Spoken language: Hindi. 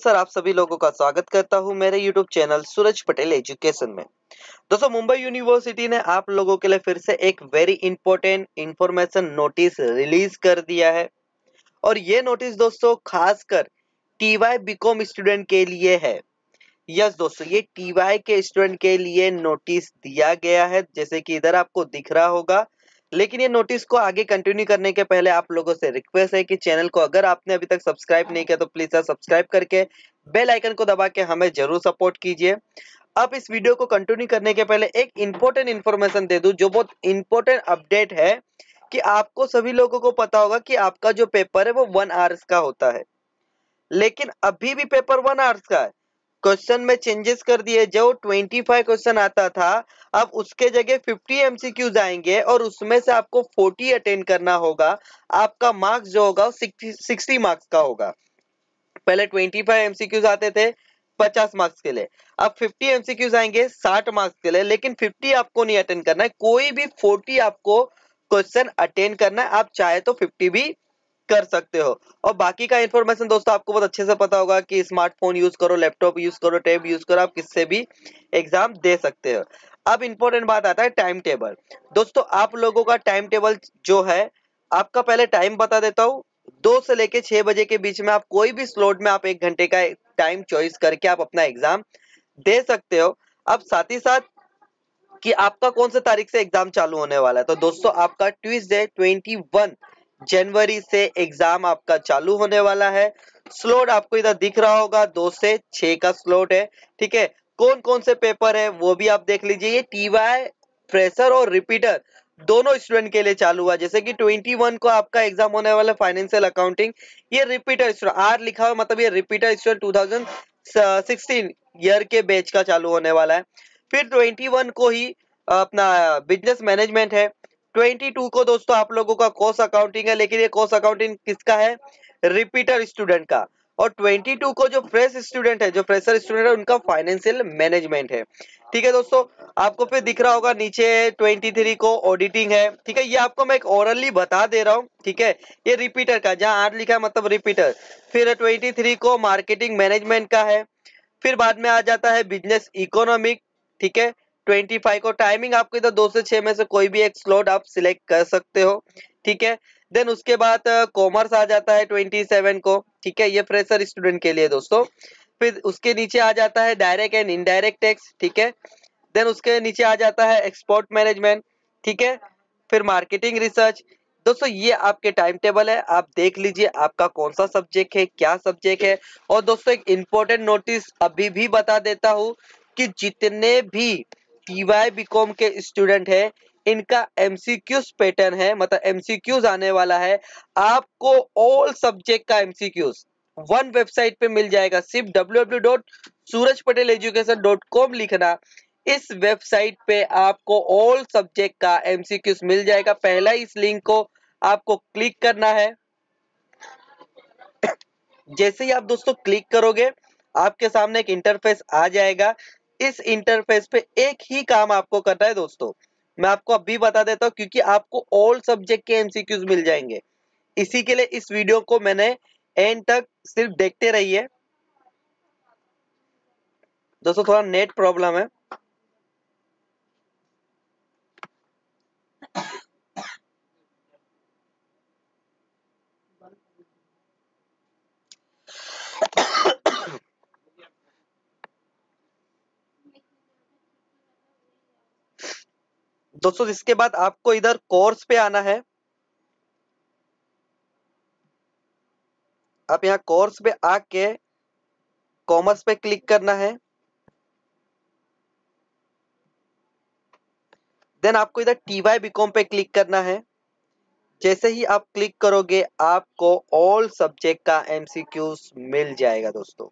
सर, आप सभी लोगों का स्वागत करता हूँ मेरे YouTube channel Suraj Patel education में। दोस्तों, मुंबई यूनिवर्सिटी ने आप लोगों के लिए फिर से एक very important information notice release कर दिया है। और ये नोटिस दोस्तों, खासकर टीवाई बीकॉम स्टूडेंट के लिए है। यस दोस्तों, ये टीवाई के स्टूडेंट के लिए नोटिस दिया गया है। जैसे कि इधर आपको दिख रहा होगा लेकिन ये नोटिस को आगे कंटिन्यू करने के पहले आप लोगों से रिक्वेस्ट है कि चैनल को अगर आपने अभी तक सब्सक्राइब नहीं किया तो प्लीज़ सब्सक्राइब करके बेल आइकन को दबा के हमें ज़रूर सपोर्ट कीजिए। अब इस वीडियो को कंटिन्यू करने के पहले एक इंपॉर्टेंट इन्फॉर्मेशन दे दूँ, जो बहुत इंपॉर्टेंट अपडेट है कि आपको सभी लोगों को पता होगा कि आपका जो पेपर है वो वन आवर्स का होता है। लेकिन अभी भी पेपर वन आवर्स का है। क्वेश्चन में चेंजेस कर दिए, जो 25 क्वेश्चन आता था अब उसके जगह 50 एमसीक्यूज आएँगे और उसमें से आपको 40 अटेंड करना होगा। आपका मार्क्स जो होगा 60 60 मार्क्स का होगा। पहले 25 एमसीक्यूज आते थे 50 मार्क्स के लिए। अब 50 एमसीक्यूज आएँगे 60 मार्क्स के लिए। लेकिन 50 आपको नहीं अटेंड करना है। कोई भी 40 आपको क्वेश्चन अटेंड करना है। आप चाहे तो 50 भी कर सकते हो। और बाकी का इन्फॉर्मेशन दोस्तों, आपको बहुत अच्छे से पता होगा कि स्मार्टफ़ोन यूज़ करो लैपटॉप यूज़ करो टैब यूज़ करो, आप किससे भी एग्ज़ाम दे सकते हो। अब इंपॉर्टेंट बात आता है टाइम टेबल दोस्तों, आप लोगों का टाइम टेबल जो है, आपका पहले टाइम बता देता हूँ। दो से लेके छह बजे के बीच में आप कोई भी स्लॉट में आप एक घंटे का टाइम चॉइस करके आप अपना एग्ज़ाम दे सकते हो। अब साथ ही साथ कि आपका कौन सा तारीख से एग्ज़ाम चालू होने वाला है। तो दोस्तों, आपका ट्यूसडे 21 जनवरी से एग्ज़ाम आपका चालू होने वाला है। स्लोट आपको इधर दिख रहा होगा, दो से छह का स्लोट है, ठीक है? कौन कौन से पेपर है, वो भी आप देख लीजिए। ये टीवाई फ्रेशर और रिपीटर दोनों स्टूडेंट के लिए चालू हुआ। जैसे कि 21 को आपका एग्ज़ाम होने वाला फाइनेंशियल अकाउंटिंग ये रिपीटर स्टूडेंट आर लिखा हुआ मतलब ये रिपीटर स्टूडेंट 2016 ईयर के बैच का चालू होने वाला है। फिर 21 को ही अपना बिज़नेस मैनेजमेंट है। 22 को दोस्तों आप लोगों का कोर्स अकाउंटिंग है, लेकिन ये कोर्स अकाउंटिंग किसका है? रिपीटर स्टूडेंट का। और 22 को जो फ्रेश स्टूडेंट है, जो फ्रेशर स्टूडेंट है, उनका फाइनेंशियल मैनेजमेंट है। ठीक है दोस्तों, आपको फिर दिख रहा होगा नीचे 23 को ऑडिटिंग है। ठीक है, ये आपको मैं एक ओरली बता दे रहा हूँ। ठीक है, ये रिपीटर का, जहाँ आठ लिखा है मतलब रिपीटर फिर 23 को मार्केटिंग मैनेजमेंट का है। फिर बाद में आ जाता है बिज़नेस इकोनॉमिक ठीक है, ट्वेंटी फाइव को टाइमिंग आपको इधर दो से छह में से कोई भी एक स्लॉट आप सिलेक्ट कर सकते हो। ठीक है देन उसके बाद कॉमर्स आ जाता है ट्वेंटी सेवन को। ठीक है, ये फ्रेशर स्टूडेंट के लिए दोस्तों। फिर उसके नीचे आ जाता है डायरेक्ट एंड इनडायरेक्ट टैक्स ठीक है। देन उसके नीचे आ जाता है एक्सपोर्ट मैनेजमेंट ठीक है। फिर मार्केटिंग रिसर्च दोस्तों, ये आपके टाइम टेबल है। आप देख लीजिए आपका कौन सा सब्जेक्ट है, क्या सब्जेक्ट है। और दोस्तों, एक इम्पोर्टेंट नोटिस अभी भी बता देता हूँ कि जितने भी टीवाई बीकॉम के स्टूडेंट है इनका एमसीक्यूज पैटर्न है मतलब एमसीक्यूज आने वाला है। आपको ऑल सब्जेक्ट का एमसीक्यूज वन वेबसाइट पे मिल जाएगा, सिर्फ़ www.surajpateleducation.com लिखना। इस वेबसाइट पे आपको ऑल सब्जेक्ट का एमसीक्यूज मिल जाएगा। पहला इस लिंक को आपको क्लिक करना है। जैसे ही आप दोस्तों क्लिक करोगे, आपके सामने एक इंटरफेस आ जाएगा। इस इंटरफेस पे एक ही काम आपको करना है दोस्तों। मैं आपको अभी बता देता हूँ, क्योंकि आपको ऑल सब्जेक्ट के एमसीक्यूज मिल जाएँगे। इसी के लिए इस वीडियो को मैंने एंड तक सिर्फ़ देखते रहिए। दोस्तों, थोड़ा नेट प्रॉब्लम है। दोस्तों, इसके बाद आपको इधर कोर्स पे आना है। आप यहाँ कोर्स पे आके कॉमर्स पे क्लिक करना है। देन आपको इधर टी टीवाई बीकॉम पे क्लिक करना है। जैसे ही आप क्लिक करोगे, आपको ऑल सब्जेक्ट का एमसीक्यूज मिल जाएगा दोस्तों।